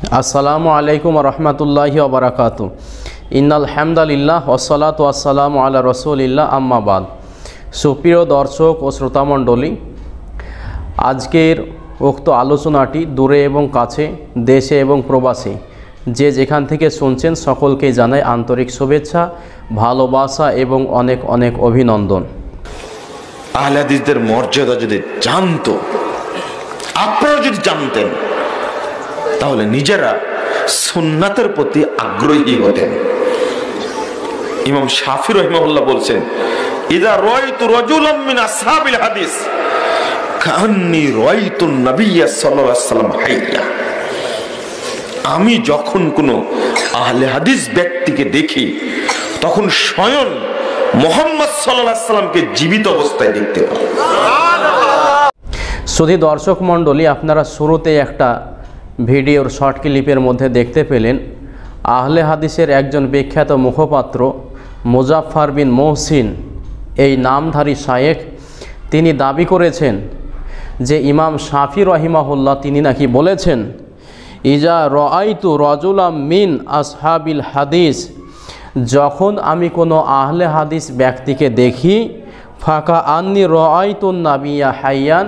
আসসালামু আলাইকুম রহমতুল্লাহি ওবরাকাত ইন্নাল হামদালিল্লাহ ওসলাত আসসালামু আল্লাহ রসুলিল্লাহ আম্মাবাদ সুপ্রিয় দর্শক ও শ্রোতামণ্ডলী, আজকের উক্ত আলোচনাটি দূরে এবং কাছে, দেশে এবং প্রবাসে, যে যেখান থেকে শুনছেন সকলকে জানাই আন্তরিক শুভেচ্ছা, ভালোবাসা এবং অনেক অনেক অভিনন্দন। আহলাদিসদের মর্যাদা যদি জানতো আপনারা যদি জানতেন তাহলে নিজেরা সুন্নাতের প্রতি আগ্রহী হতেন। ইমাম শাফি রহিমাহুল্লাহ বলছেন, ইদা রয়তু মিন আসহাবিল হাদিস রয়তু সাল্লাল্লাহু আলাইহি আমি যখন কোনো আহলে হাদিস ব্যক্তিকে দেখি, তখন স্বয়ং মোহাম্মদ সাল্লাল্লাহু সাল্লামকে জীবিত অবস্থায় দেখতে পাই। শুধু দর্শক মণ্ডলী, আপনারা শুরুতে একটা ভিডিওর শর্ট ক্লিপের মধ্যে দেখতে পেলেন, আহলে হাদিসের একজন বিখ্যাত মুখপাত্র মুজাফফর বিন মহসিন। এই নামধারী শায়েখ তিনি দাবি করেছেন যে ইমাম শাফি রহিমাহুল্লাহ তিনি নাকি বলেছেন, ইজা রআইতু রজুলাম মিন আসহাবিল হাদিস। যখন আমি কোনো আহলে হাদিস ব্যক্তিকে দেখি, ফাঁকা আন্নি রআইতুন নাবিয়া হাইয়ান,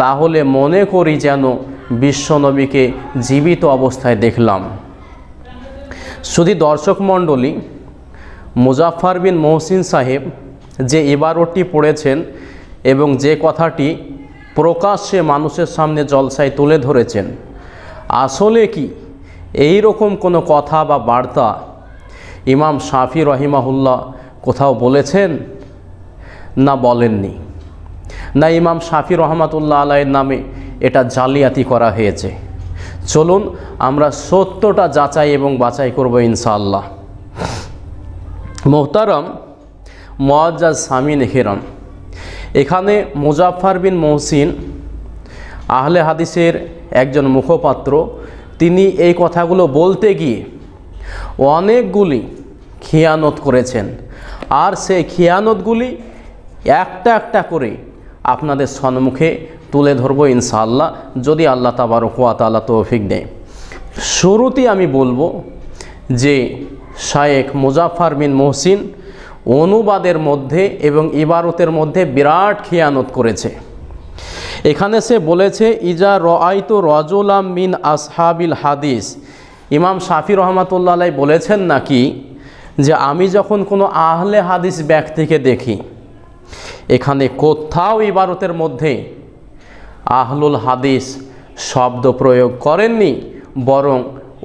তাহলে মনে করি যেন বিশ্বনবীকে জীবিত অবস্থায় দেখলাম। শুধু দর্শক মণ্ডলী, মুজাফফর বিন মহসিন সাহেব যে ইবারতটি পড়েছেন এবং যে কথাটি প্রকাশ্যে মানুষের সামনে জলসায় তুলে ধরেছেন, আসলে কি এই রকম কোনো কথা বা বার্তা ইমাম শাফি রহিমাহুল্লাহ কোথাও বলেছেন? না বলেননি। না ইমাম শাফি রহমাতুল্লাহ আলাইয়ের নামে এটা জালিয়াতি করা হয়েছে। চলুন, আমরা সত্যটা যাচাই এবং বাছাই করব ইনশাআল্লাহ। মোহতারম মোয়াজ্জাজ সামিন হেরম। এখানে মুজাফফর বিন মহসিন, আহলে হাদিসের একজন মুখপাত্র, তিনি এই কথাগুলো বলতে গিয়ে অনেকগুলি খিয়ানত করেছেন। আর সেই খিয়ানতগুলি একটা একটা করে আপনাদের সম্মুখে তুলে ধরবো ইনশাআল্লাহ, যদি আল্লাহ তাবার তাবারকালা তৌফিক দেয়। শুরুতেই আমি বলব যে শায়েখ মুজাফফর বিন মহসিন অনুবাদের মধ্যে এবং ইবারতের মধ্যে বিরাট খিয়ানত করেছে। এখানে সে বলেছে, ইজা রআইতু রজুলাম মিন আসহাবিল হাদিস। ইমাম শাফি রহমাতুল্লাহ বলেছেন নাকি যে, আমি যখন কোনো আহলে হাদিস ব্যক্তিকে দেখি, এখানে কোথাও ইবারতের মধ্যে আহলুল হাদিস শব্দ প্রয়োগ করেননি, বরং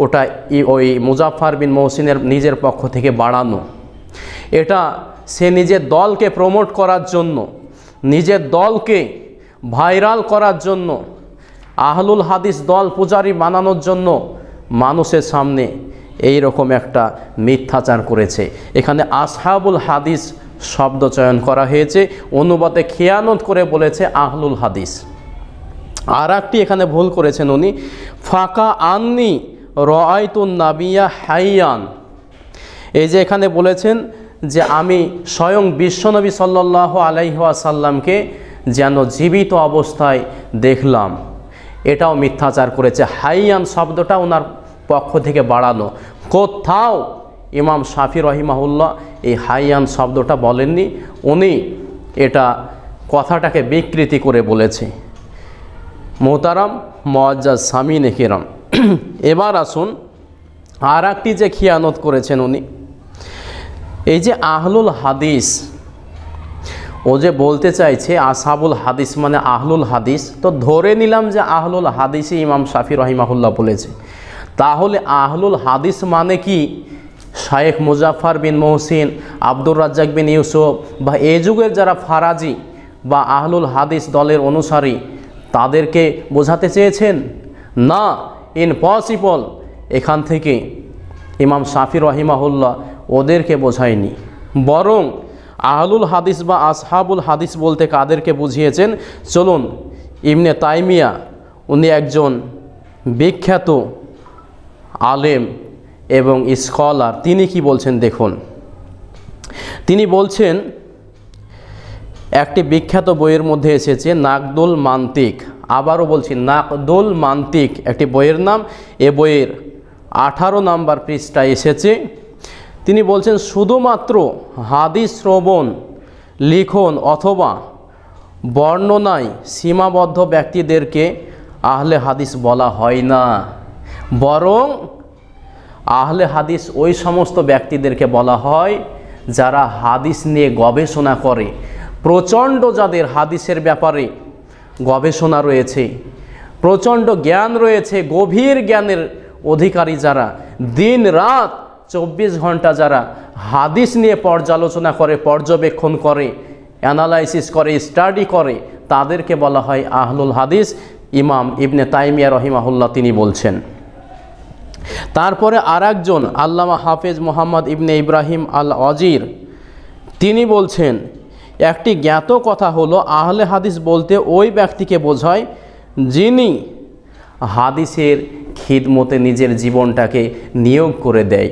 ওটা ওই মুজাফফর বিন মহসিনের নিজের পক্ষ থেকে বাড়ানো। এটা সে নিজের দলকে প্রমোট করার জন্য, নিজের দলকে ভাইরাল করার জন্য, আহলুল হাদিস দল পূজারি বানানোর জন্য মানুষের সামনে এই রকম একটা মিথ্যাচার করেছে। এখানে আসহাবুল হাদিস শব্দ চয়ন করা হয়েছে, অনুবাদে খেয়ানত করে বলেছে আহলুল হাদিস। আর একটি এখানে ভুল করেছেন উনি। ফাঁকা আননি রআইতুন নাবিয়া হাইয়ান। এই যে এখানে বলেছেন যে আমি স্বয়ং বিশ্বনবী সাল্লাহ আলাইহাসাল্লামকে যেন জীবিত অবস্থায় দেখলাম। এটাও মিথ্যাচার করেছে। হাইয়ান শব্দটা ওনার পক্ষ থেকে বাড়ানো। কোথাও ইমাম শাফি রহিমাহুল্লাহ এই হাইয়ান শব্দটা বলেননি। উনি এটা কথাটাকে বিকৃতি করে বলেছে। মোহতারাম মোয়াজ্জাজ সামিন কিরাম। এবার আসুন আর একটি যে খিয়ানত করেছেন উনি। এই যে আহলুল হাদিস, ও যে বলতে চাইছে আসাবুল হাদিস মানে আহলুল হাদিস, তো ধরে নিলাম যে আহলুল হাদিসই ইমাম শাফি রহিমাহুল্লাহ বলেছে। তাহলে আহলুল হাদিস মানে কি? শায়েখ মুজাফর বিন মহসিন, আব্দুর রাজ্জাক বিন ইউসুফ বা এ যুগের যারা ফারাজি বা আহলুল হাদিস দলের অনুসারী তাদেরকে বোঝাতে চেয়েছেন, না ইনপসিবল এখান থেকে ইমাম শাফি রহিমাহুল্লাহ ওদেরকে বোঝায়নি। বরং আহলুল হাদিস বা আসহাবুল হাদিস বলতে কাদেরকে বুঝিয়েছেন, চলুন ইমনে তাইমিয়া, উনি একজন বিখ্যাত আলেম এবং স্কলার তিনি কি বলছেন দেখুন। তিনি বলছেন একটি বিখ্যাত বইয়ের মধ্যে এসেছে নাকদুল মান্তিক। আবারও বলছি, নাকদুল মান্তিক একটি বইয়ের নাম। এ বইয়ের আঠারো নাম্বার পৃষ্ঠা এসেছে। তিনি বলছেন, শুধুমাত্র হাদিস শ্রবণ, লিখন অথবা বর্ণনায় সীমাবদ্ধ ব্যক্তিদেরকে আহলে হাদিস বলা হয় না। বরং আহলে হাদিস ওই সমস্ত ব্যক্তিদেরকে বলা হয় যারা হাদিস নিয়ে গবেষণা করে। প্রচণ্ড যাদের হাদিসের ব্যাপারে গবেষণা রয়েছে, প্রচণ্ড জ্ঞান রয়েছে, গভীর জ্ঞানের অধিকারী যারা দিন রাত চব্বিশ ঘণ্টা যারা হাদিস নিয়ে পর্যালোচনা করে, পর্যবেক্ষণ করে, অ্যানালাইসিস করে, স্টাডি করে, তাদেরকে বলা হয় আহলুল হাদিস। ইমাম ইবনে তাইমিয়া রহিমাহুল্লাহ তিনি বলছেন। তারপরে আর একজন আল্লামা হাফেজ মোহাম্মদ ইবনে ইব্রাহিম আল অজির তিনি বলছেন একটি জ্ঞাত কথা হলো, আহলে হাদিস বলতে ওই ব্যক্তিকে বোঝায় যিনি হাদিসের খিদমতে নিজের জীবনটাকে নিয়োগ করে দেয়।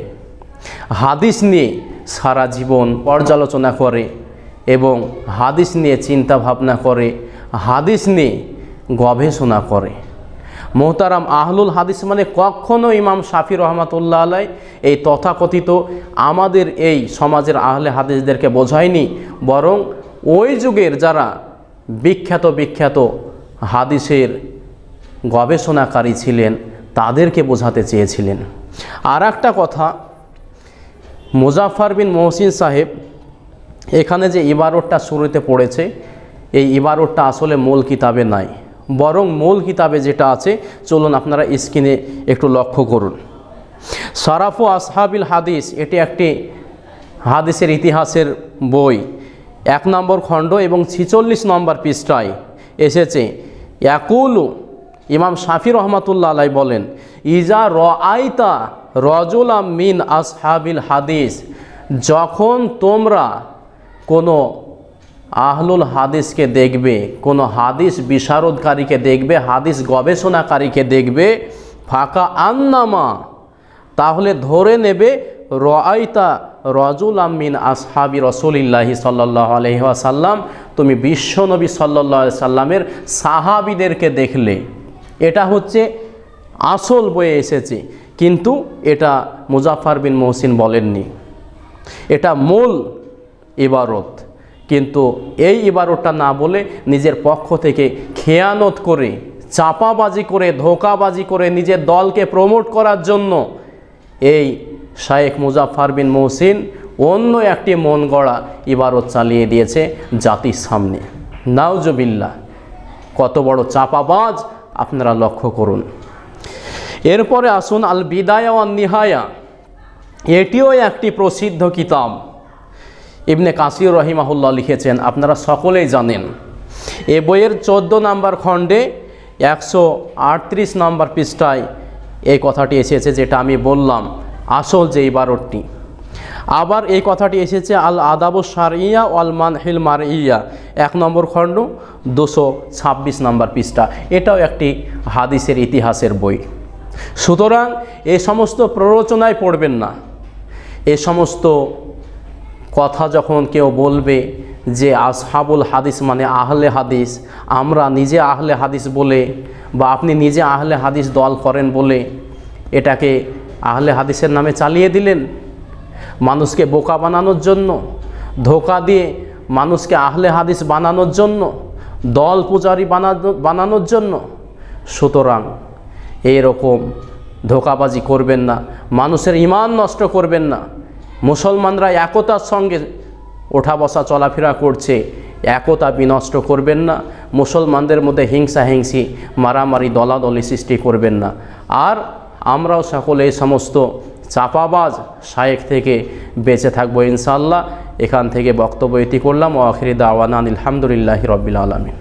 হাদিস নিয়ে সারা জীবন পর্যালোচনা করে এবং হাদিস নিয়ে চিন্তা ভাবনা করে, হাদিস নিয়ে গবেষণা করে। মোহতারাম আহলুল হাদিস মানে কখনো ইমাম শাফি রহমাতুল্লাহ আলাই এই তথাকথিত আমাদের এই সমাজের আহলে হাদিসদেরকে বোঝায়নি, বরং ওই যুগের যারা বিখ্যাত বিখ্যাত হাদিসের গবেষণাকারী ছিলেন, তাদেরকে বোঝাতে চেয়েছিলেন। আর একটা কথা মুজাফর বিন মহসিন সাহেব এখানে যে ইবারতটা শুরুতে পড়েছে, এই ইবারতটা আসলে মূল কিতাবে নাই। বরং মূল কিতাবে যেটা আছে, চলুন আপনারা স্ক্রিনে একটু লক্ষ্য করুন। সারাফু আসহাবিল হাদিস, এটি একটি হাদিসের ইতিহাসের বই। এক নম্বর খণ্ড এবং ছিচল্লিশ নম্বর পৃষ্ঠায় এসেছে, ইয়াকুলু, ইমাম শাফি রহমাতুল্লাহ আলাই বলেন, ইজা র আইতা রজুলা মিন আসহাবিল হাদিস যখন তোমরা কোনো আহলুল হাদিসকে দেখবে, কোনো হাদিস বিশারদকারীকে দেখবে, হাদিস গবেষণাকারীকে দেখবে, ফাঁকা আন্নামা, তাহলে ধরে নেবে রাইতা রজুল আমিন আসহাবি রসুলিল্লাহি সাল্লাহ আলহিহাসাল্লাম তুমি বিশ্বনবী সাল্লাহ সাল্লামের সাহাবিদেরকে দেখলে। এটা হচ্ছে আসল বয়ে এসেছে, কিন্তু এটা মুজাফর বিন মহসিন বলেননি। এটা মূল ইবারত, কিন্তু এই ইবারতটা না বলে নিজের পক্ষ থেকে খেয়ানত করে, চাপাবাজি করে, ধোকাবাজি করে নিজের দলকে প্রমোট করার জন্য এই শায়েখ মুজাফর বিন মহসিন অন্য একটি মন গড়া ইবারত চালিয়ে দিয়েছে জাতির সামনে। নাউজবিল্লা কত বড় চাপাবাজ আপনারা লক্ষ্য করুন। এরপরে আসুন আল বিদায়া ওয়ান নিহায়া, এটিও একটি প্রসিদ্ধ কিতাব। ইবনে কাসির রহিমাহুল্লাহ লিখেছেন, আপনারা সকলেই জানেন, এ বইয়ের চোদ্দ নাম্বার খণ্ডে একশো আটত্রিশ নাম্বার পৃষ্ঠায় এই কথাটি এসেছে যেটা আমি বললাম। আসল যে ইবারতটি। আবার এই কথাটি এসেছে, আল আদাবু সারিয়া মানহিল মার ইয়া এক নম্বর খণ্ড, দুশো ছাব্বিশ নম্বর পৃষ্ঠা। এটাও একটি হাদিসের ইতিহাসের বই। সুতরাং এ সমস্ত প্ররোচনায় পড়বেন না। এ সমস্ত কথা যখন কেউ বলবে যে আসহাবুল হাদিস মানে আহলে হাদিস, আমরা নিজে আহলে হাদিস বলে বা আপনি নিজে আহলে হাদিস দল করেন বলে এটাকে আহলে হাদিসের নামে চালিয়ে দিলেন। মানুষকে বোকা বানানোর জন্য, ধোকা দিয়ে মানুষকে আহলে হাদিস বানানোর জন্য, দল পূজারি বানানো, বানানোর জন্য। সুতরাং এইরকম ধোকাবাজি করবেন না, মানুষের ইমান নষ্ট করবেন না। মুসলমানরা একতার সঙ্গে ওঠা বসা চলাফেরা করছে, একতা বিনষ্ট করবেন না, মুসলমানদের মধ্যে হিংসা হিংসি, মারামারি, দলাদলি সৃষ্টি করবেন না। আর আমরাও সকলে এই সমস্ত চাপাবাজ শায়েক থেকে বেঁচে থাকব ইনশাল্লাহ এখান থেকে বক্তব্য এটি করলাম। ও আখিরি দাওয়ানা আলহামদুলিল্লাহ রবিল আলমিন।